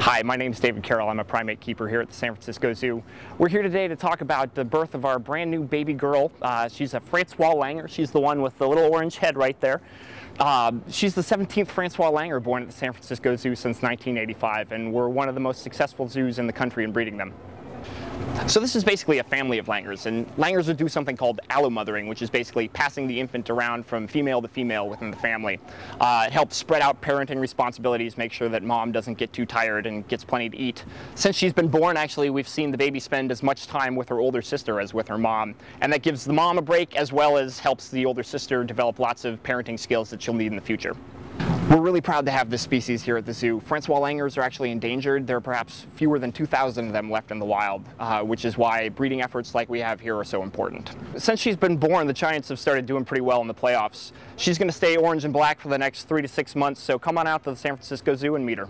Hi, my name is David Carroll. I'm a primate keeper here at the San Francisco Zoo. We're here today to talk about the birth of our brand new baby girl. Uh, she's a Francois Langur. She's the one with the little orange head right there. Uh, she's the 17th Francois Langur born at the San Francisco Zoo since 1985, and we're one of the most successful zoos in the country in breeding them. So this is basically a family of langurs, and langurs would do something called allomothering, which is basically passing the infant around from female to female within the family. Uh, it helps spread out parenting responsibilities, make sure that mom doesn't get too tired and gets plenty to eat. Since she's been born, actually, we've seen the baby spend as much time with her older sister as with her mom, and that gives the mom a break as well as helps the older sister develop lots of parenting skills that she'll need in the future. We're really proud to have this species here at the zoo. Francois langurs are actually endangered. There are perhaps fewer than 2,000 of them left in the wild, uh, which is why breeding efforts like we have here are so important. Since she's been born, the Giants have started doing pretty well in the playoffs. She's going to stay orange and black for the next three to six months, so come on out to the San Francisco Zoo and meet her.